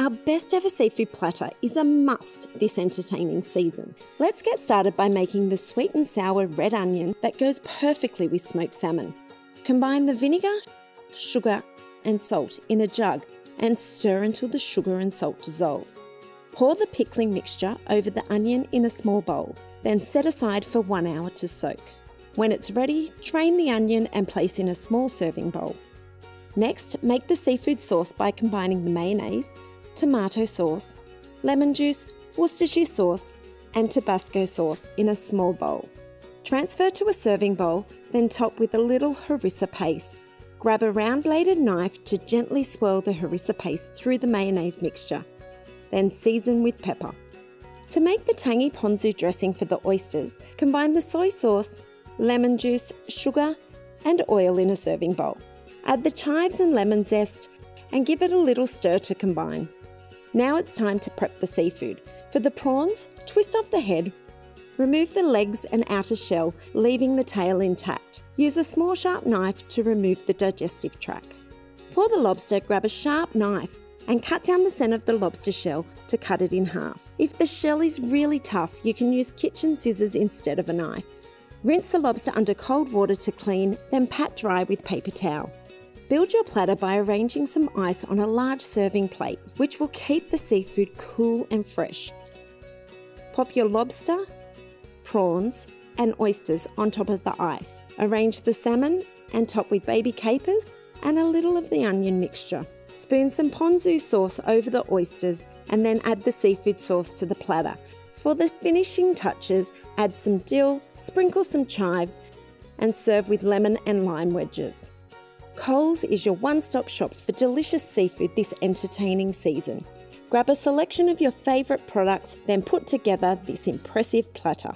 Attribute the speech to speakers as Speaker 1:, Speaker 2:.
Speaker 1: Our best ever seafood platter is a must this entertaining season. Let's get started by making the sweet and sour red onion that goes perfectly with smoked salmon. Combine the vinegar, sugar, and salt in a jug and stir until the sugar and salt dissolve. Pour the pickling mixture over the onion in a small bowl, then set aside for one hour to soak. When it's ready, drain the onion and place in a small serving bowl. Next, make the seafood sauce by combining the mayonnaise, tomato sauce, lemon juice, Worcestershire sauce, and Tabasco sauce in a small bowl. Transfer to a serving bowl, then top with a little harissa paste. Grab a round bladed knife to gently swirl the harissa paste through the mayonnaise mixture. Then season with pepper. To make the tangy ponzu dressing for the oysters, combine the soy sauce, lemon juice, sugar, and oil in a serving bowl. Add the chives and lemon zest and give it a little stir to combine. Now it's time to prep the seafood. For the prawns, twist off the head, remove the legs and outer shell, leaving the tail intact. Use a small sharp knife to remove the digestive tract. For the lobster, grab a sharp knife and cut down the centre of the lobster shell to cut it in half. If the shell is really tough, you can use kitchen scissors instead of a knife. Rinse the lobster under cold water to clean, then pat dry with paper towel. Build your platter by arranging some ice on a large serving plate, which will keep the seafood cool and fresh. Pop your lobster, prawns, and oysters on top of the ice. Arrange the salmon and top with baby capers and a little of the onion mixture. Spoon some ponzu sauce over the oysters and then add the seafood sauce to the platter. For the finishing touches, add some dill, sprinkle some chives, and serve with lemon and lime wedges. Coles is your one stop shop for delicious seafood this entertaining season. Grab a selection of your favourite products, then put together this impressive platter.